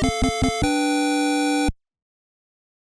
you